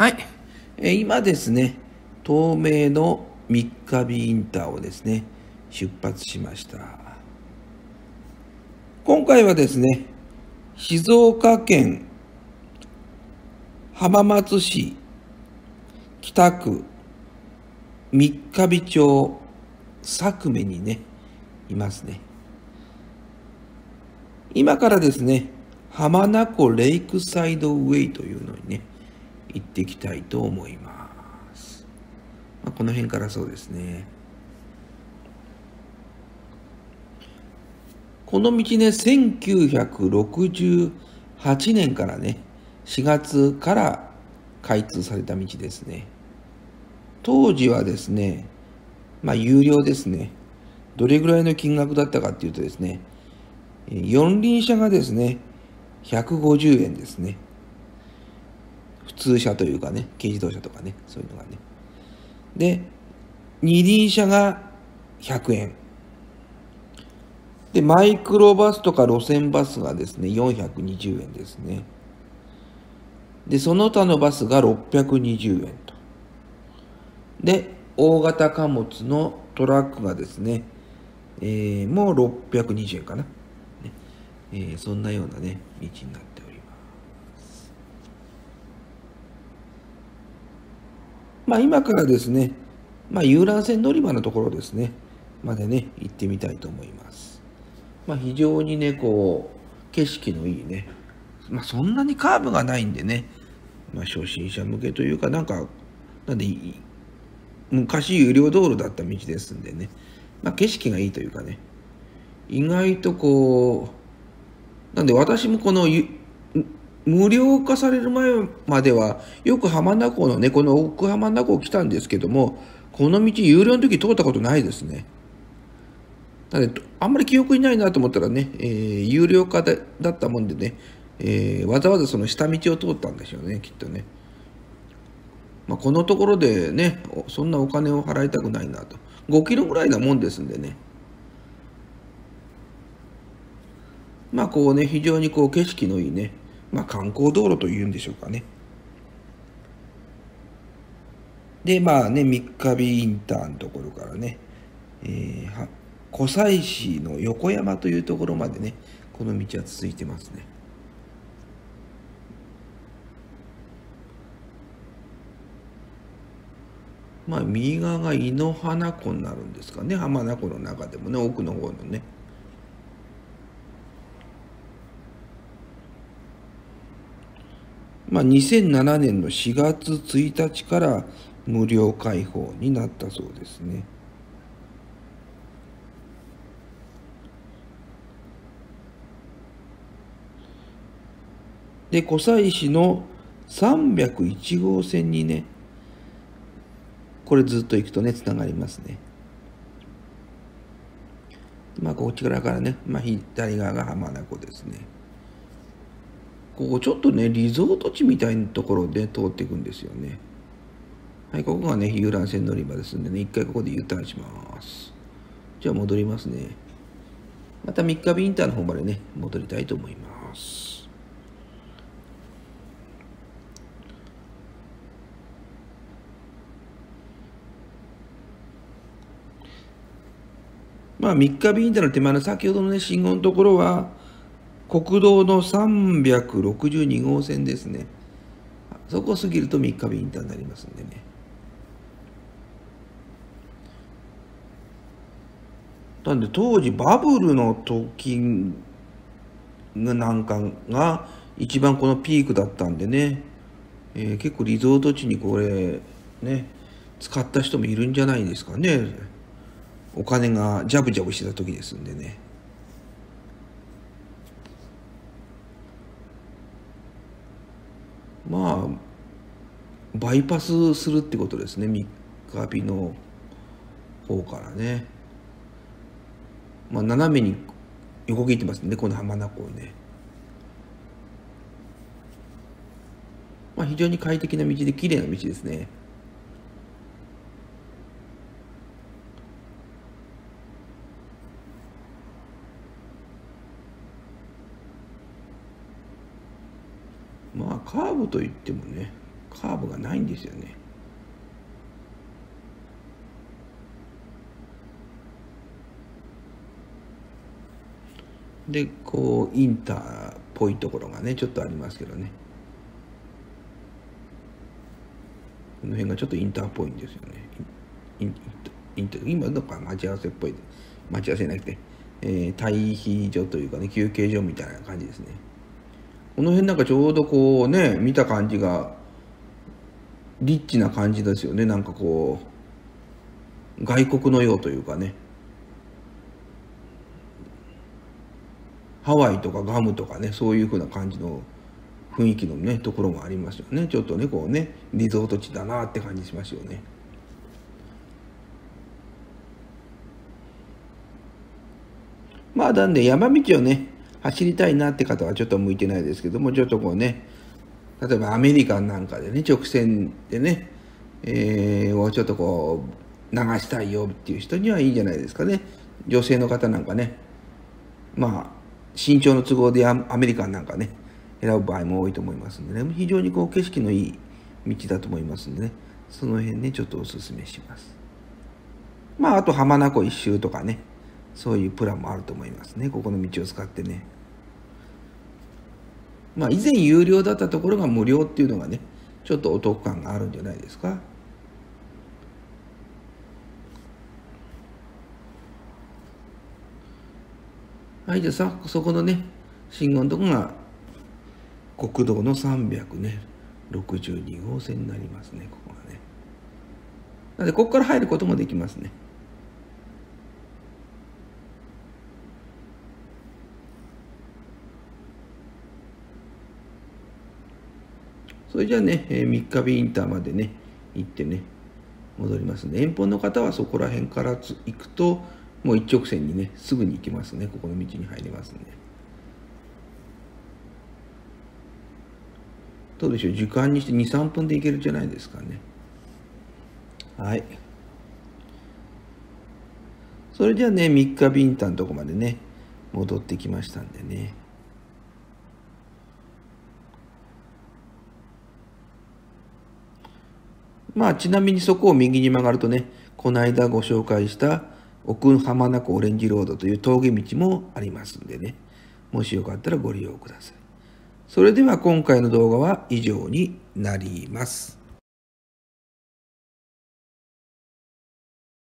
はい。え今ですね、東名の三日日インターをですね、出発しました。今回はですね、静岡県浜松市北区三日日町佐久目にね、いますね。今からですね、浜名湖レイクサイドウェイというのにね、行ってきたいと思います。まあ、この辺からそうですね。この道ね、1968年からね、4月から開通された道ですね。当時はですね、まあ、有料ですね。どれぐらいの金額だったかっていうとですね、四輪車がですね、150円ですね。普通車というかね、軽自動車とかね、そういうのがね。で、二輪車が100円。で、マイクロバスとか路線バスがですね、420円ですね。で、その他のバスが620円と。で、大型貨物のトラックがですね、えーもう620円かな。ねえーそんなようなね、道になっております。まあ今からですね、まあ遊覧船乗り場のところですね、までね、行ってみたいと思います。まあ非常にね、こう、景色のいいね、まあそんなにカーブがないんでね、まあ初心者向けというか、なんか、なんで、昔有料道路だった道ですんでね、まあ景色がいいというかね、意外とこう、なんで私もこの無料化される前まではよく浜名湖のねこの奥浜名湖来たんですけどもこの道有料の時通ったことないですね。なのであんまり記憶にないなと思ったらね、えー有料化でだったもんでね、えーわざわざその下道を通ったんでしょうねきっとね、まあ、このところでねそんなお金を払いたくないなと。5キロぐらいなもんですんでね。まあこうね、非常にこう景色のいいね、まあ観光道路というんでしょうかね。で、まあね、三日日インターのところからね、えー湖西市の横山というところまでね、この道は続いてますね。まあ右側が井の花湖になるんですかね、浜名湖の中でもね、奥の方のね。まあ、2007年の4月1日から無料開放になったそうですね。で、湖西市の301号線にね、これずっと行くとね、つながりますね。まあ、こっちからからね、まあ、左側が浜名湖ですね。ここちょっとね、リゾート地みたいなところで通っていくんですよね。はい、ここがね、遊覧船乗り場ですんでね、一回ここで U ターンします。じゃあ戻りますね。また三日日インターの方までね、戻りたいと思います。まあ、三日日インターの手前の先ほどのね、信号のところは、国道の362号線ですね。そこを過ぎると三日日インターになりますんでね。なんで当時バブルの時なんかが一番このピークだったんでね、えー結構リゾート地にこれね、使った人もいるんじゃないですかね。お金がジャブジャブしてた時ですんでね。まあバイパスするってことですね三日日の方からね。まあ斜めに横切ってますねこの浜名湖をね。まあ非常に快適な道で綺麗な道ですねまあカーブといってもねカーブがないんですよね。でこうインターっぽいところがねちょっとありますけどね。この辺がちょっとインターっぽいんですよね。インインター今どっか待ち合わせっぽい。待ち合わせなくて、えー、退避所というかね休憩所みたいな感じですね。この辺なんかちょうどこうね見た感じがリッチな感じですよね。なんかこう外国のようというかね。ハワイとかガムとかねそういうふうな感じの雰囲気のねところもありますよね。ちょっとねこうねリゾート地だなって感じしますよね。まあなんで山道をね走りたいなって方はちょっと向いてないですけどもちょっとこうね例えばアメリカンなんかでね直線でね、えー、をちょっとこう流したいよっていう人にはいいんじゃないですかね。女性の方なんかねまあ身長の都合でアメリカンなんかね選ぶ場合も多いと思いますんでね。非常にこう景色のいい道だと思いますんでね。その辺ねちょっとおすすめします。まああと浜名湖一周とかね。そういうプランもあると思いますね。ここの道を使ってね。まあ以前有料だったところが無料っていうのがねちょっとお得感があるんじゃないですか。はいじゃあさそこのね信号のとこが国道の300ね62号線になりますねここがね。なのでここから入ることもできますね。それじゃあね、えー、三日日インターまでね行ってね戻りますね。遠方の方はそこら辺から行くともう一直線にねすぐに行きますね。ここの道に入りますね。どうでしょう？時間にして23分で行けるじゃないですかね。はい。それじゃあね3日ビンタのとこまでね戻ってきましたんでね。まあちなみにそこを右に曲がるとねこの間ご紹介した奥浜名湖オレンジロードという峠道もありますんでね、もしよかったらご利用ください。それでは今回の動画は以上になります。